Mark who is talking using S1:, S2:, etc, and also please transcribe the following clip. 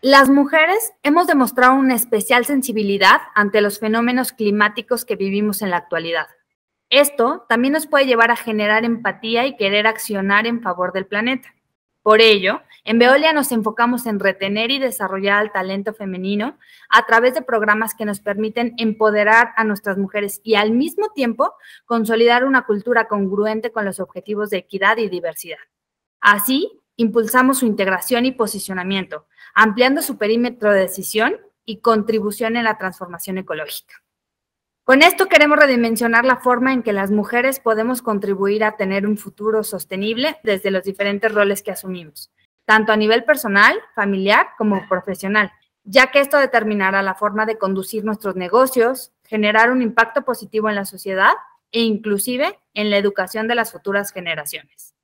S1: Las mujeres hemos demostrado una especial sensibilidad ante los fenómenos climáticos que vivimos en la actualidad. Esto también nos puede llevar a generar empatía y querer accionar en favor del planeta. Por ello, en Veolia nos enfocamos en retener y desarrollar al talento femenino a través de programas que nos permiten empoderar a nuestras mujeres y al mismo tiempo consolidar una cultura congruente con los objetivos de equidad y diversidad. Así, impulsamos su integración y posicionamiento, ampliando su perímetro de decisión y contribución en la transformación ecológica. Con esto queremos redimensionar la forma en que las mujeres podemos contribuir a tener un futuro sostenible desde los diferentes roles que asumimos, tanto a nivel personal, familiar como profesional, ya que esto determinará la forma de conducir nuestros negocios, generar un impacto positivo en la sociedad e inclusive en la educación de las futuras generaciones.